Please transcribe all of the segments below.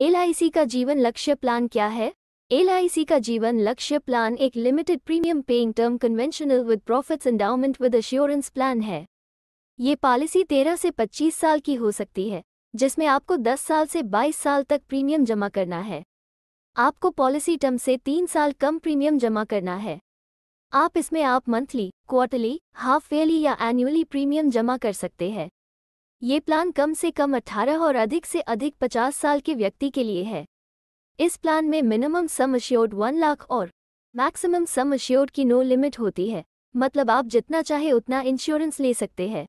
LIC का जीवन Lakshya plan क्या है? एलआईसी का जीवन लक्ष्य प्लान एक limited premium paying term conventional with profits endowment with assurance plan है। ये पॉलिसी 13 से 25 साल की हो सकती है, जिसमें आपको 10 साल से 22 साल तक प्रीमियम जमा करना है। आपको पॉलिसी टर्म से तीन साल कम प्रीमियम जमा करना है। आप इसमें आप मंथली क्वार्टरली हाफ़ ईयरली या एनुअली प्रीमियम जमा कर सकते हैं। ये प्लान कम से कम 18 और अधिक से अधिक 50 साल के व्यक्ति के लिए है। इस प्लान में minimum sum assured one lakh और मैक्सिमम सम अश्योर्ड की नो लिमिट होती है मतलब आप जितना चाहे उतना इंश्योरेंस ले सकते हैं।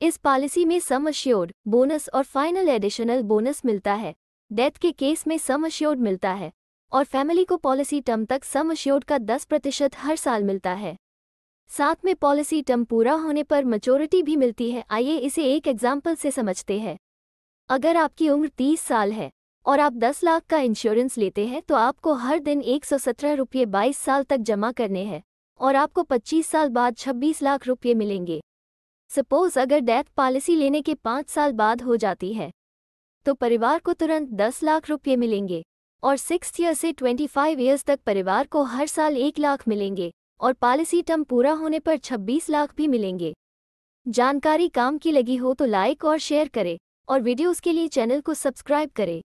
इस पॉलिसी में सम अश्योर्ड बोनस और फाइनल एडिशनल बोनस मिलता है। डेथ के केस में सम अश्योर्ड मिलता है और फैमिली को पॉलिसी टर्म तक सम अश्योर्ड का 10 प्रतिशत हर साल मिलता है। साथ में पॉलिसी टर्म पूरा होने पर मेचोरिटी भी मिलती है। आइए इसे एक एग्ज़ाम्पल से समझते हैं। अगर आपकी उम्र 30 साल है और आप 10 लाख का इंश्योरेंस लेते हैं तो आपको हर दिन एक सौ सत्रह रुपये बाईस साल तक जमा करने हैं और आपको 25 साल बाद 26 लाख रुपये मिलेंगे। सपोज़ अगर डेथ पॉलिसी लेने के पाँच साल बाद हो जाती है तो परिवार को तुरंत 10 लाख रुपये मिलेंगे और सिक्स ईयर से 25 ईयर्स तक परिवार को हर साल एक लाख मिलेंगे। और पॉलिसी टर्म पूरा होने पर 26 लाख भी मिलेंगे। जानकारी काम की लगी हो तो लाइक और शेयर करें और वीडियोस के लिए चैनल को सब्सक्राइब करें।